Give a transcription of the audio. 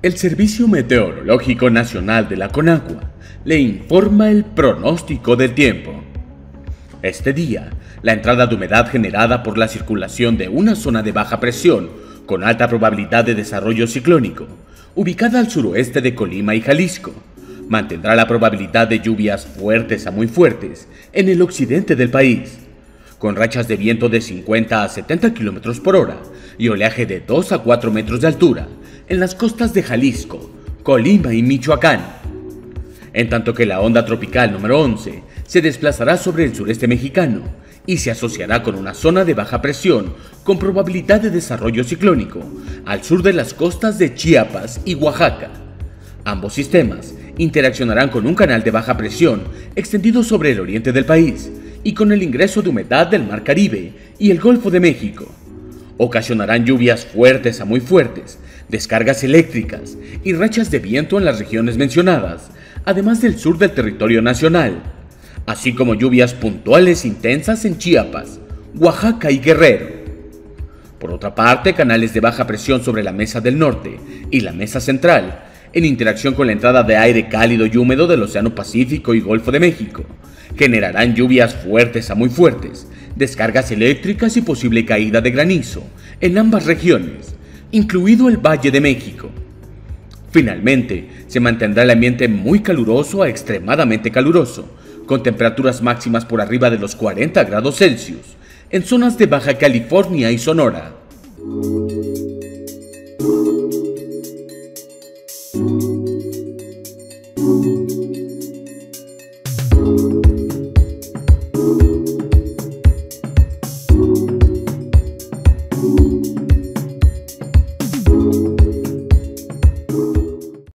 El Servicio Meteorológico Nacional de la Conagua le informa el pronóstico del tiempo. Este día, la entrada de humedad generada por la circulación de una zona de baja presión con alta probabilidad de desarrollo ciclónico, ubicada al suroeste de Colima y Jalisco, mantendrá la probabilidad de lluvias fuertes a muy fuertes en el occidente del país, con rachas de viento de 50 a 70 km por hora y oleaje de 2 a 4 metros de altura en las costas de Jalisco, Colima y Michoacán. En tanto que la onda tropical número 11 se desplazará sobre el sureste mexicano y se asociará con una zona de baja presión con probabilidad de desarrollo ciclónico al sur de las costas de Chiapas y Oaxaca. Ambos sistemas interaccionarán con un canal de baja presión extendido sobre el oriente del país y con el ingreso de humedad del Mar Caribe y el Golfo de México. Ocasionarán lluvias fuertes a muy fuertes descargas eléctricas y rachas de viento en las regiones mencionadas, además del sur del territorio nacional, así como lluvias puntuales intensas en Chiapas, Oaxaca y Guerrero. Por otra parte, canales de baja presión sobre la mesa del norte y la mesa central, en interacción con la entrada de aire cálido y húmedo del Océano Pacífico y Golfo de México, generarán lluvias fuertes a muy fuertes, descargas eléctricas y posible caída de granizo en ambas regiones, incluido el Valle de México. Finalmente, se mantendrá el ambiente muy caluroso a extremadamente caluroso, con temperaturas máximas por arriba de los 40 grados Celsius, en zonas de Baja California y Sonora.